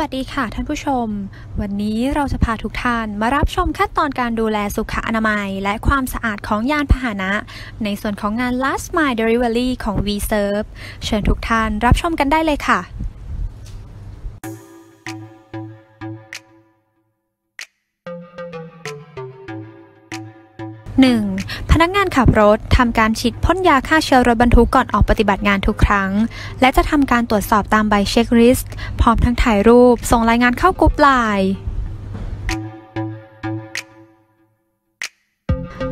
วัสดีค่ะท่านผู้ชม วันนี้เราจะพาทุกท่านมารับชมขั้นตอนการดูแลสุขอนามัย และความสะอาดของยานพาหนะ ในส่วนของงาน last mile delivery ของ VServe เชิญทุกท่านรับชมกันได้เลยค่ะ 1. พนักงานขับรถทำการฉีดพ่นยาฆ่าเชื้อรถบรรทุกก่อนออกปฏิบัติงานทุกครั้ง และจะทำการตรวจสอบตามใบ checklist พร้อมทั้งถ่ายรูป ส่งรายงานเข้า group LINE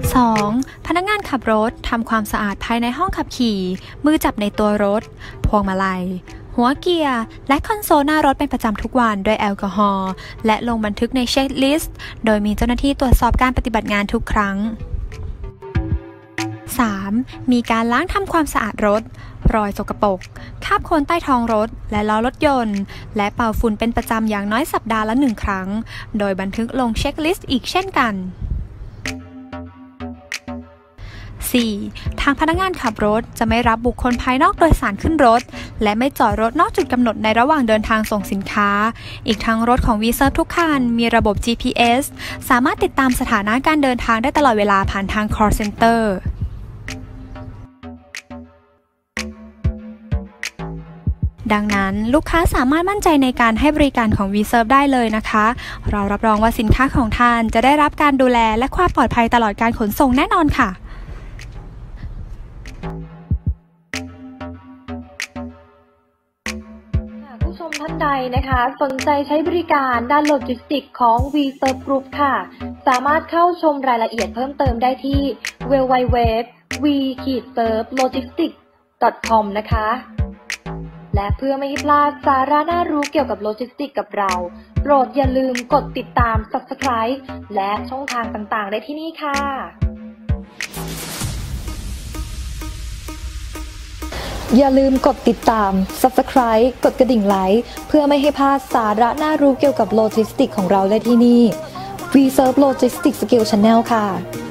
2. พนักงานขับรถทำความสะอาดภายในห้องขับขี่ มือจับในตัวรถ พวงมาลัย หัวเกียร์ และคอนโซลหน้ารถเป็นประจำทุกวันด้วยแอลกอฮอล์และลงบันทึกใน checklist โดยมีเจ้าหน้าที่ตรวจสอบการปฏิบัติงานทุกครั้ง 3. มีการล้างทำความสะอาดรถ รอยสกปรกคราบโคลนใต้ท้องรถ และล้อรถยนต์ และเป่าฝุ่นเป็นประจำอย่างน้อยสัปดาห์ละหนึ่งครั้ง โดยบันทึกลง checklist อีกเช่นกัน 4. ทางพนักงานขับรถจะไม่รับบุคคลภายนอกโดยสารขึ้นรถ และไม่จอดรถนอกจุดกำหนดในระหว่างเดินทางส่งสินค้า อีกทั้งรถของ v ีเซอร์ทุกคันมีระบบ GPS สามารถติดตามสถานะการเดินทางได้ตลอดเวลาผ่านทาง call center ดังนั้นลูกค้าสามารถมั่นใจในการให้บริการของ VServe ได้เลยนะคะ เรารับรองว่าสินค้าของท่านจะได้รับการดูแลและความปลอดภัยตลอดการขนส่งแน่นอนค่ะผู้ชมท่านใดนะคะ สนใจใช้บริการด้านโลจิสติกของ v s e r v e Group ค่ะ สามารถเข้าชมรายละเอียดเพิ่มเติมได้ที่ www v s e r v e logistics com นะคะ และเพื่อไม่ให้พลาดสาระน่ารู้เกี่ยวกับโลจิสติกกับเรา โปรดอย่าลืมกดติดตาม Subscribe และช่องทางต่างๆ ได้ที่นี่ค่ะ อย่าลืมกดติดตาม Subscribe กดกระดิ่งไลค์เพื่อไม่ให้พลาดสาระน่ารู้เกี่ยวกับโลจิสติกของเราได้ที่นี่ V Serve Logistics Skill Channel ค่ะ